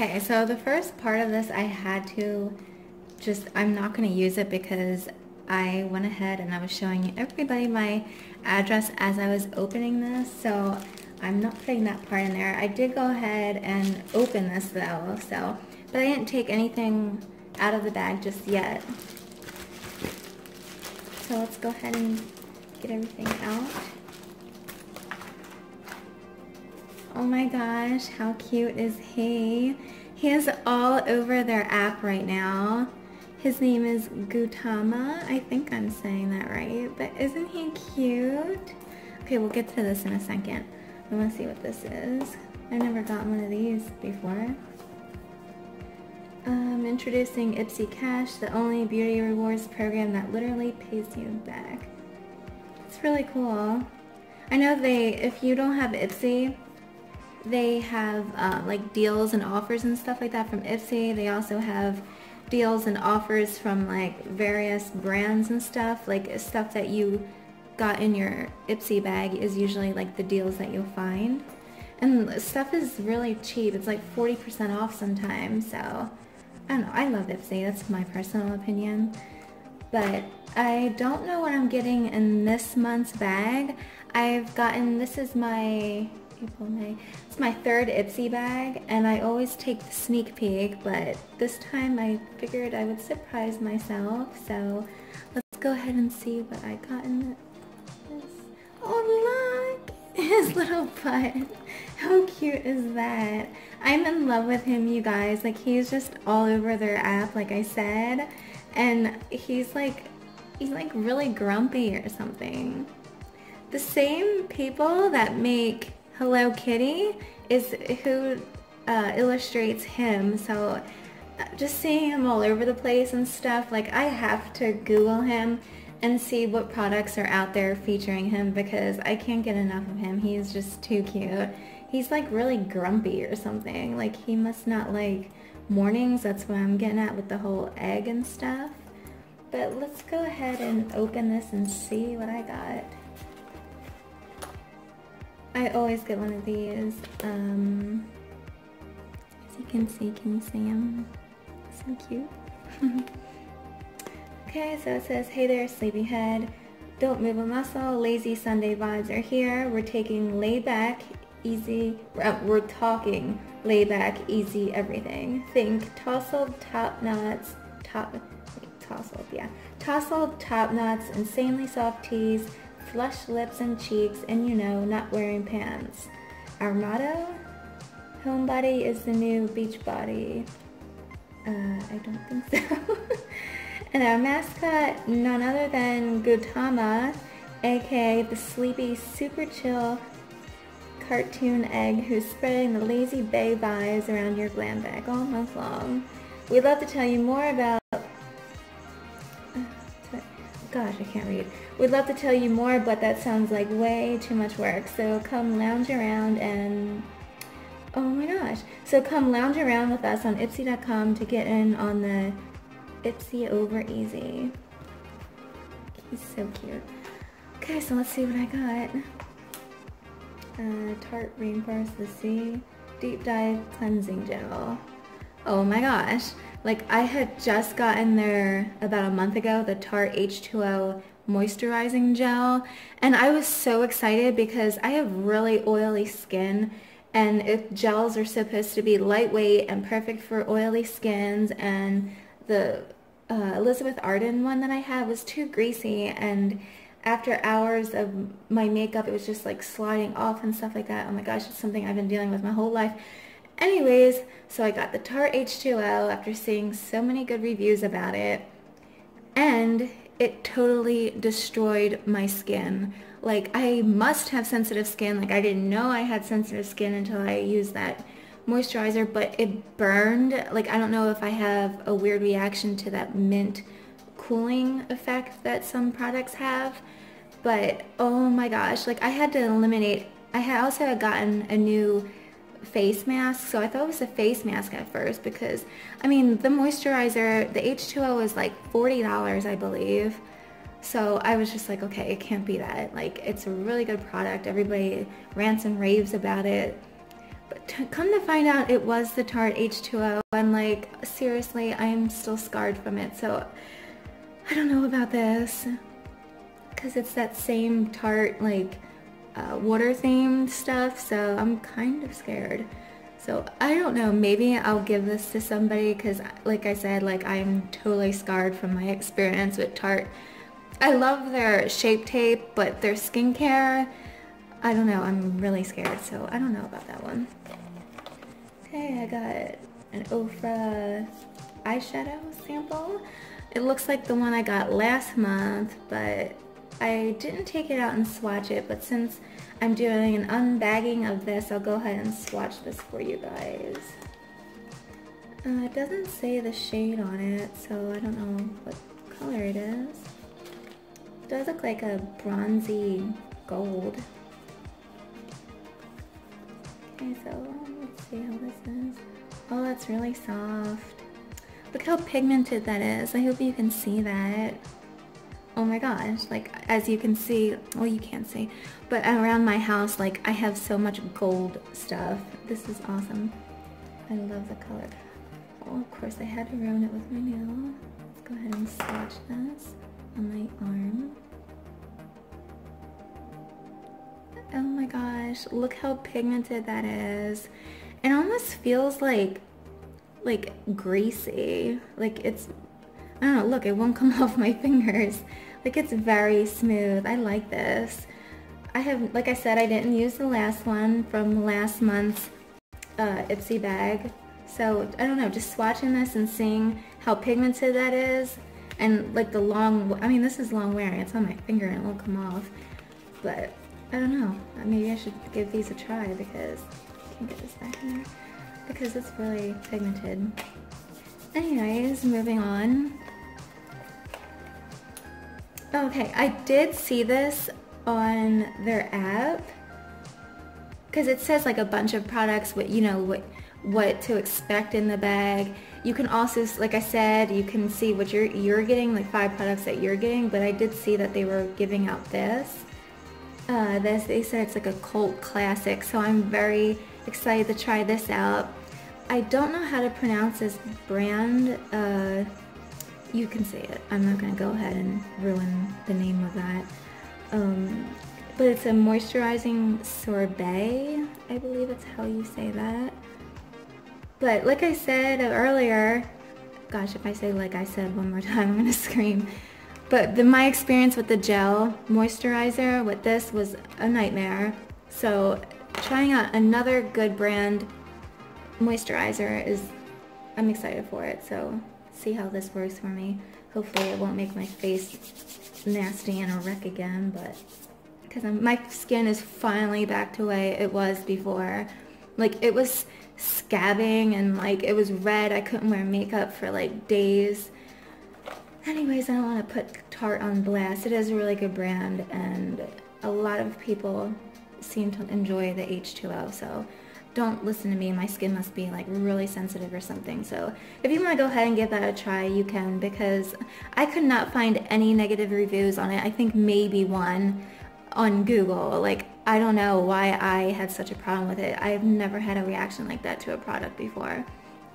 Okay, so the first part of this I had to just, I'm not going to use it because I went ahead and I was showing everybody my address as I was opening this. So I'm not putting that part in there. I did go ahead and open this though, so, but I didn't take anything out of the bag just yet. So let's go ahead and get everything out. Oh my gosh, how cute is he? He is all over their app right now. His name is Gudetama. I think I'm saying that right, but isn't he cute? Okay, we'll get to this in a second. I want to see what this is. I've never gotten one of these before. Um, introducing Ipsy Cash, the only beauty rewards program that literally pays you back. It's really cool. I know they, if you don't have Ipsy, they have uh, like deals and offers and stuff like that from Ipsy. They also have deals and offers from like various brands and stuff, like stuff that you got in your Ipsy bag is usually like the deals that you'll find. And stuff is really cheap. It's like 40% off sometimes. So I don't know. I love Ipsy. That's my personal opinion. But I don't know what I'm getting in this month's bag. I've gotten, this is my May. It's my third Ipsy bag and I always take the sneak peek, but this time I figured I would surprise myself. So let's go ahead and see what I got in Oh look! His little butt. How cute is that? I'm in love with him, you guys. Like, he's just all over their app, like I said. And he's like, he's like really grumpy or something. The same people that make Hello Kitty is who uh, illustrates him. So uh, just seeing him all over the place and stuff, like I have to Google him and see what products are out there featuring him because I can't get enough of him. He's just too cute. He's like really grumpy or something. Like he must not like mornings. That's what I'm getting at with the whole egg and stuff. But let's go ahead and open this and see what I got. I always get one of these. Um, as you can see, can you see them? So cute. Okay, so it says, hey there, sleepyhead. Don't move a muscle. Lazy Sunday vibes are here. We're taking laid back, easy, we're talking laid back, easy everything. Think tousled top knots, top, tousled, yeah. Tousled top knots, insanely soft tees, flush lips and cheeks, and you know, not wearing pants. Our motto? Homebody is the new beach body. Uh, I don't think so. And our mascot, none other than Gudetama, aka the sleepy, super chill cartoon egg who's spreading the lazy bay vibes around your glam bag all month long. We'd love to tell you more about... Gosh, I can't read. We'd love to tell you more, but that sounds like way too much work. So come lounge around and... Oh my gosh. So come lounge around with us on Ipsy.com to get in on the Ipsy over easy. He's so cute. Okay, so let's see what I got. Uh, Tarte Rainforest the Sea Deep Dive Cleansing Gel. Oh my gosh. Like I had just gotten there about a month ago, the Tarte H2O moisturizing gel and I was so excited because I have really oily skin and if gels are supposed to be lightweight and perfect for oily skins and the uh, Elizabeth Arden one that I had was too greasy and after hours of my makeup it was just like sliding off and stuff like that. Oh my gosh, it's something I've been dealing with my whole life. Anyways, so I got the Tarte H2O after seeing so many good reviews about it and it totally destroyed my skin. Like I must have sensitive skin. Like I didn't know I had sensitive skin until I used that moisturizer, but it burned. Like, I don't know if I have a weird reaction to that mint cooling effect that some products have, but oh my gosh, like I had to eliminate, I had also had gotten a new face mask, so I thought it was a face mask at first because, I mean, the moisturizer, the H2O is like $40, I believe. So I was just like, okay, it can't be that. Like, it's a really good product. Everybody rants and raves about it. But to come to find out, it was the Tarte H2O. And like, seriously, I am still scarred from it. So I don't know about this. Because it's that same Tarte, like, uh, water themed stuff. So I'm kind of scared. So I don't know, maybe I'll give this to somebody because like I said, like I'm totally scarred from my experience with Tarte. I love their Shape Tape, but their skincare, I don't know, I'm really scared, so I don't know about that one. Okay, I got an Ofra eyeshadow sample. It looks like the one I got last month, but I didn't take it out and swatch it, but since I'm doing an unbagging of this. I'll go ahead and swatch this for you guys. Uh, it doesn't say the shade on it, so I don't know what color it is. It does look like a bronzy gold. Okay, so let's see how this is. Oh, that's really soft. Look how pigmented that is. I hope you can see that oh my gosh, like as you can see, well you can't see, but around my house, like I have so much gold stuff. This is awesome. I love the color. Oh, of course I had to ruin it with my nail. Let's go ahead and swatch this on my arm. Oh my gosh, look how pigmented that is. It almost feels like, like greasy. Like it's Know, look, it won't come off my fingers. Like it's very smooth. I like this. I have, like I said, I didn't use the last one from last month's uh, Ipsy bag. So, I don't know, just swatching this and seeing how pigmented that is. And like the long, I mean, this is long wearing. It's on my finger and it won't come off. But, I don't know. Maybe I should give these a try because, I can get this back in there. Because it's really pigmented. Anyways, moving on. Okay, I did see this on their app because it says like a bunch of products, what you know, what what to expect in the bag. You can also, like I said, you can see what you're you're getting, like five products that you're getting. But I did see that they were giving out this. Uh, this they said it's like a cult classic, so I'm very excited to try this out. I don't know how to pronounce this brand. Uh, you can say it. I'm not to go ahead and ruin the name of that. Um, but it's a moisturizing sorbet. I believe that's how you say that. But like I said earlier, gosh, if I say like I said one more time, I'm to scream. But the, my experience with the gel moisturizer with this was a nightmare. So trying out another good brand moisturizer is, I'm excited for it. So see how this works for me. Hopefully it won't make my face nasty and a wreck again, but because my skin is finally back to the way it was before. Like it was scabbing and like it was red. I couldn't wear makeup for like days. Anyways, I don't want to put Tarte on blast. It is a really good brand and a lot of people seem to enjoy the H2O. So don't listen to me. My skin must be like really sensitive or something. So if you want to go ahead and give that a try, you can because I could not find any negative reviews on it. I think maybe one on Google. Like, I don't know why I had such a problem with it. I've never had a reaction like that to a product before.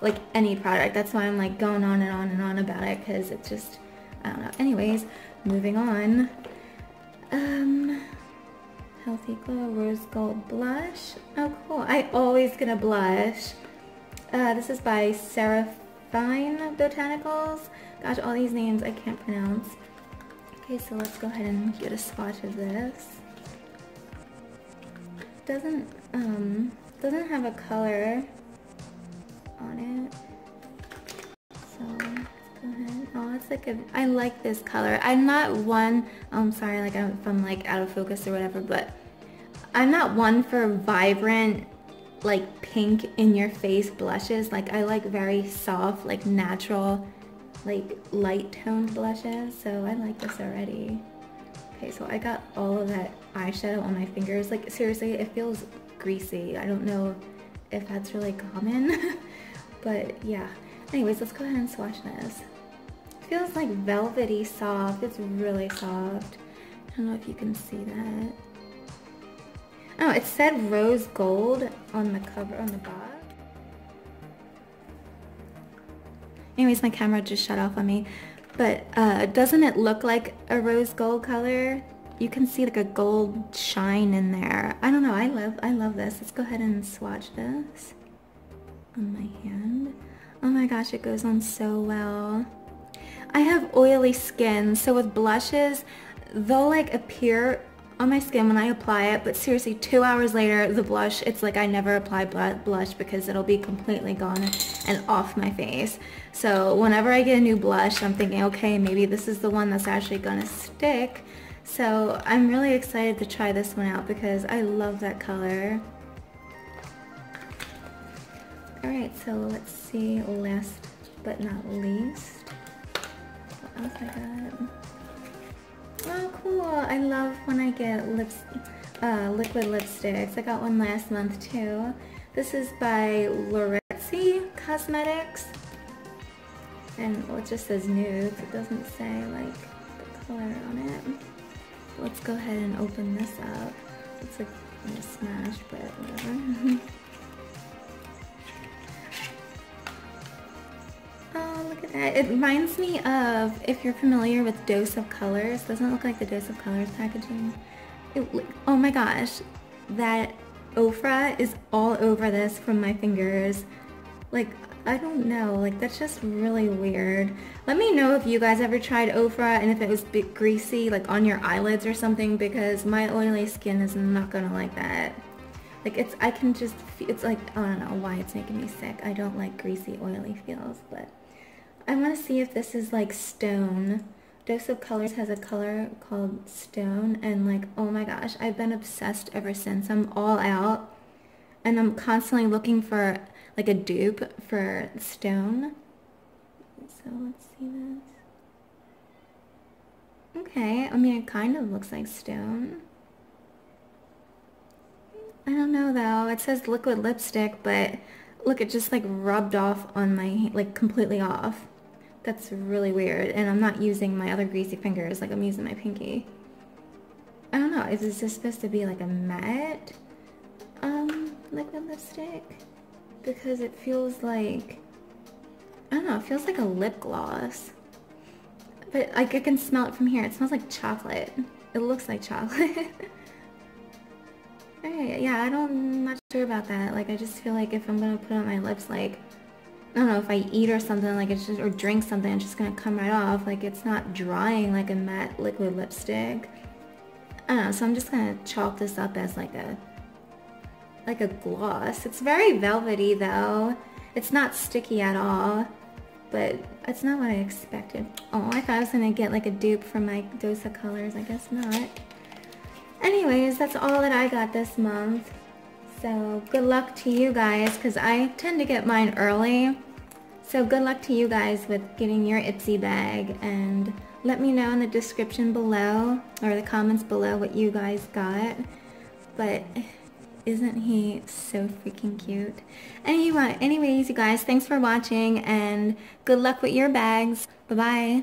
Like any product. That's why I'm like going on and on and on about it because it's just, I don't know. Anyways, moving on. Um, Healthy Glow Rose Gold Blush. Oh, cool. I always get a blush. Uh, this is by Seraphine Botanicals. Gosh, all these names I can't pronounce. Okay, so let's go ahead and get a swatch of this. Doesn't, um, doesn't have a color on it. Like a, I like this color. I'm not one, I'm sorry, like I'm from like out of focus or whatever, but I'm not one for vibrant, like pink in your face blushes. Like I like very soft, like natural, like light toned blushes. So I like this already. Okay, so I got all of that eyeshadow on my fingers. Like seriously, it feels greasy. I don't know if that's really common, but yeah. Anyways, let's go ahead and swatch this. Feels like velvety soft. It's really soft. I don't know if you can see that. Oh, it said rose gold on the cover, on the box. Anyways, my camera just shut off on me. But uh, doesn't it look like a rose gold color? You can see like a gold shine in there. I don't know, I love, I love this. Let's go ahead and swatch this on my hand. Oh my gosh, it goes on so well. I have oily skin, so with blushes, they'll like appear on my skin when I apply it, but seriously, two hours later, the blush, it's like I never apply blush because it'll be completely gone and off my face. So whenever I get a new blush, I'm thinking, okay, maybe this is the one that's actually gonna stick. So I'm really excited to try this one out because I love that color. Alright, so let's see, last but not least. Else I got? Oh, cool. I love when I get lips, uh, liquid lipsticks. I got one last month too. This is by Laritzy Cosmetics. And well, it just says nudes. It doesn't say like the color on it. Let's go ahead and open this up. It's like smashed, but whatever. look at that. It reminds me of, if you're familiar with Dose of Colors, doesn't look like the Dose of Colors packaging. It, oh my gosh, that Ofra is all over this from my fingers. Like, I don't know, like that's just really weird. Let me know if you guys ever tried Ofra and if it was bit greasy, like on your eyelids or something, because my oily skin is not gonna like that. Like it's, I can just, it's like, I don't know why it's making me sick. I don't like greasy, oily feels, but I want to see if this is like stone. Dose of Colors has a color called Stone and like, oh my gosh, I've been obsessed ever since. I'm all out and I'm constantly looking for like a dupe for Stone. So let's see this. Okay, I mean it kind of looks like Stone. I don't know though. It says liquid lipstick, but look, it just like rubbed off on my, like completely off. That's really weird. And I'm not using my other greasy fingers like I'm using my pinky. I don't know. Is this supposed to be like a matte um, liquid lipstick? Because it feels like, I don't know, it feels like a lip gloss. But like I can smell it from here. It smells like chocolate. It looks like chocolate. Alright, yeah, I don't, I'm not sure about that. Like I just feel like if I'm gonna put on my lips, like I don't know, if I eat or something, like it's just, or drink something, it's just gonna come right off. Like it's not drying like a matte liquid lipstick. I don't know, so I'm just gonna chalk this up as like a, like a gloss. It's very velvety though. It's not sticky at all, but it's not what I expected. Oh, I thought I was gonna get like a dupe from my Dose of Colors. I guess not. Anyways, that's all that I got this month. So good luck to you guys because I tend to get mine early. So good luck to you guys with getting your Ipsy bag and let me know in the description below or the comments below what you guys got. But isn't he so freaking cute? Anyway, anyways, you guys, thanks for watching and good luck with your bags. Bye-bye.